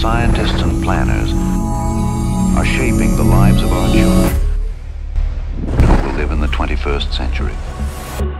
scientists and planners are shaping the lives of our children who will live in the 21st century.